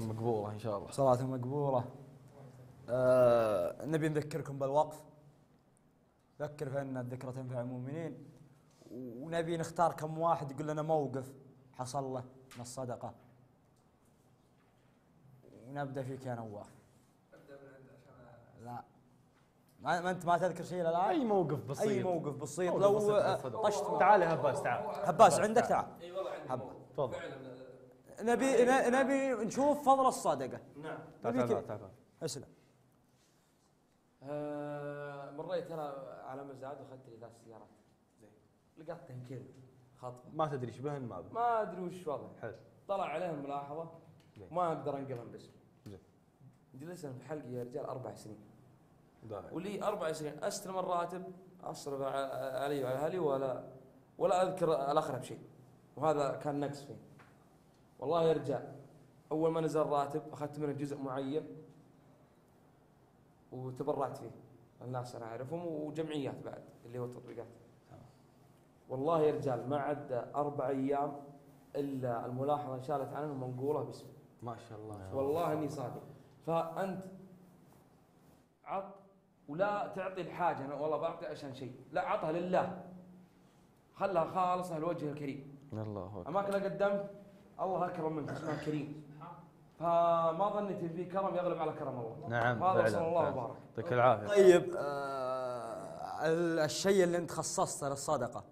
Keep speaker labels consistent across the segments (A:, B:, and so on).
A: مقبولة إن شاء الله.
B: صلاة مقبولة. آه نبي نذكركم بالوقف. ذكر فإن الذكرى تنفع المؤمنين. ونبي نختار كم واحد يقول لنا موقف حصل له من الصدقة. ونبدأ فيك يا نواف. لا. ما ما أنت ما تذكر شيء الآن؟
A: أي موقف بسيط.
B: أي موقف بسيط. لو آه،. طشت
A: تعال يا هباس تعال.
B: هباس عندك تعال. هبا
A: تفضل.
B: نبي ن- نبي نشوف فضل الصدقة
C: نعم.
A: تعال تعال. تعال.
B: اسلم.
C: آه مريت أنا على مزاد وأخذت لي ثلاث سيارات. زين. لقطتهم كذا خطفه
A: ما تدري إيش بهن ما بهن
C: ما أدري وش وضعه
A: حلو.
C: طلع عليهم
A: ملاحظة.
C: ما أقدر أنقلهم باسم
A: زين.
C: جلسنا في حلقي يا رجال أربع سنين. ولي أربع سنين. أستلم الراتب أصرف علي وعلى أهلي ولا ولا أذكر الاخره بشيء وهذا كان نقص فيه. والله يا رجال أول ما نزل الراتب أخذت منه جزء معين وتبرعت فيه. الناس أنا اعرفهم وجمعيات بعد اللي هو التطبيقات. والله يا رجال ما عدى أربع أيام إلا الملاحظة انشالت عنهم منقوله باسمي
A: ما شاء الله يا
C: والله إني صادق. فأنت عط ولا تعطي الحاجة. أنا والله بعطي عشان شيء. لا عطها لله. خلها خالصة لوجه الكريم.
A: الله أكبر.
C: أماكن قدمت. الله أكرم منك اسمها كريم. فما ظنيت إن في كرم يغلب على كرم الله.
A: نعم
C: هذا صلى الله. وبارك.
A: يعطيك العافية.
B: طيب آه ال- الشيء اللي أنت خصصته للصدقة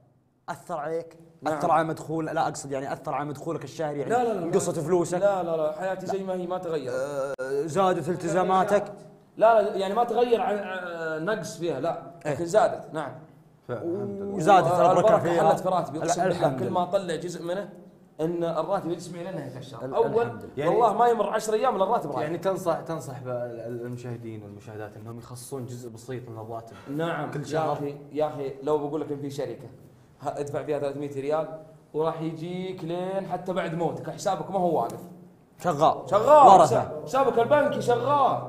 B: أثر عليك؟
C: نعم.
B: أثر على مدخول؟ لا أقصد يعني أثر على مدخولك الشهري يعني
C: لا لا لا
B: نقصت فلوسك؟
C: لا لا لا حياتي زي ما هي ما تغيرت
B: آه زادت التزاماتك؟
C: لا لا يعني ما تغير عن عن- نقص فيها لا.
B: إيه.
C: لكن زادت نعم.
B: وزادت
C: البركة
B: فيها.
C: حلت في راتبي أقسم بالله. كل. ما أطلع جزء منه أن الراتب يجسمي لنا الشهر
B: ال- أول
A: لله.
C: والله ما يمر 10 أيام إلا الراتب
A: يعني تنصح تنصح المشاهدين والمشاهدات إنهم يخصصون جزء بسيط من الراتب.
C: نعم.
A: كل
C: يا
A: شهر.
C: أخي يا أخي لو بقول لك إن في شركة ادفع فيها 300 ريال وراح يجيك لين حتى بعد موتك. حسابك ما هو واقف.
B: شغال.
C: شغال.
B: ورثة.
C: حساب- حسابك البنكي شغال.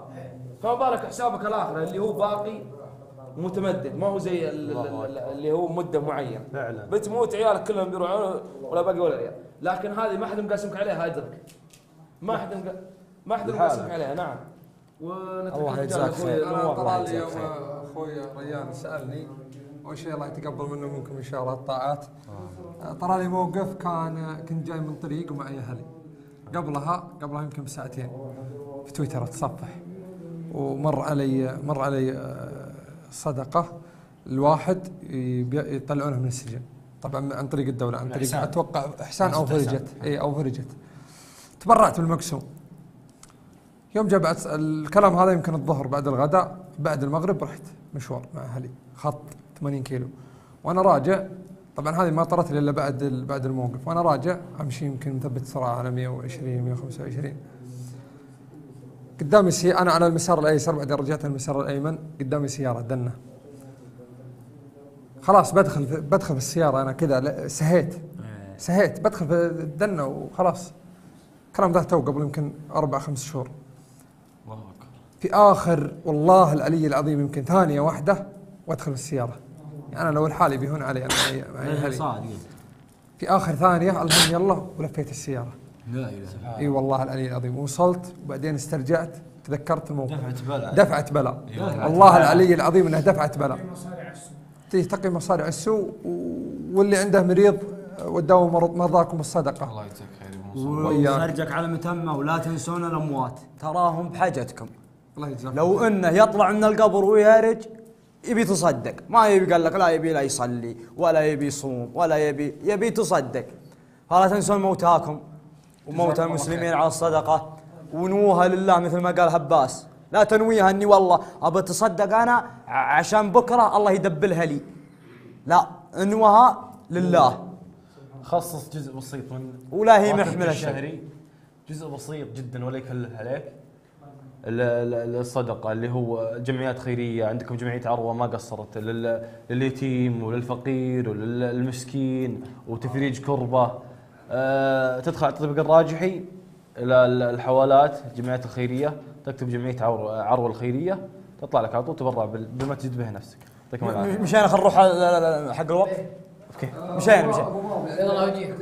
C: فما بالك حسابك الآخر اللي هو باقي؟ متمدد ما هو زي ال- ال- ال- اللي هو مدة معينة.
A: فعلا.
C: بتموت عيالك كلهم بيروحون ولا باقي ولا ريال لكن هذه ما حد مقاسمك عليها اجرك ما حد مق- ما حد. مقاسمك عليها نعم.
B: الله يجزاك خير.
D: يوم
B: خير.
D: أخوي ريان سألني أول شيء الله يتقبل منه ومنكم إن شاء الله الطاعات. طلع لي موقف كان كنت جاي من طريق ومعي أهلي. قبلها قبلها يمكن بساعتين. في تويتر اتصفح. ومر علي مر علي آه، صدقة الواحد يطلعونه من السجن. طبعا عن طريق الدولة عن طريق
B: إحسان. أتوقع إحسان أو.
D: فرجت. اي أو فرجت. تبرعت بالمقسوم يوم جاء بعد الكلام هذا يمكن الظهر بعد الغداء بعد المغرب رحت مشوار مع أهلي. خط 80 كيلو. وأنا راجع طبعا هذه ما طرت لي إلا بعد بعد الموقف. وأنا راجع أمشي يمكن مثبت سرعة على 120 125 قدامي سي أنا على المسار الايسر بعدين رجعت المسار الأيمن قدامي سيارة دينة. خلاص بدخل في بدخل في السيارة أنا كذا سهيت. سهيت بدخل في الدينة وخلاص. الكلام ذا تو قبل يمكن أربع خمس شهور.
A: الله أكبر.
D: في آخر والله العلي العظيم يمكن ثانية واحدة وأدخل في السيارة. يعني أنا لو الحالي بيهون علي أنا معي-.
B: صادق.
D: في آخر ثانية المهم يلا ولفيت السيارة.
B: لا إله
D: إي والله العلي العظيم. وصلت وبعدين استرجعت تذكرت الموقف.
B: دفعت بلا
D: دفعت بلا والله. العلي العظيم إنها دفعت بلا تجي تقي مصارع السوق و- واللي عنده مريض وداوم مرض- مرضاكم الصدقة.
A: الله يجزاك خير.
B: وخرجك على متمة ولا تنسون الأموات. تراهم بحاجتكم.
D: الله يجزاك
B: لو إنه يطلع من القبر ويهرج يبي يتصدق ما يبي قال لك لا يبي لا يصلي ولا يبي يصوم ولا يبي يبي يتصدق فلا تنسون موتاكم. وموتى المسلمين على الصدقه ونوها لله مثل ما قال هباس لا تنويها أني والله. ابى اتصدق أنا عشان بكرة الله يدبلها لي. لا أنوها لله.
A: خصص جزء بسيط من
B: ولا هي محملة
A: الشهري. جزء بسيط جدا ولا يكلف عليك ال- ال- الصدقه اللي هو جمعيات خيرية. عندكم جمعية عروة ما قصرت. لل- لليتيم وللفقير وللمسكين وتفريج كربة. تدخل على التطبيق الراجحي إلى ال- الحوالات الجمعيات الخيريه تكتب جمعيه عروه عروه الخيريه تطلع لك على طول تبرع بال- بما تجد به نفسك يعطيكم العافيه
B: مشينا خل نروح حق الوقت
A: أوكي
B: مشينا مشينا
E: الله يجيك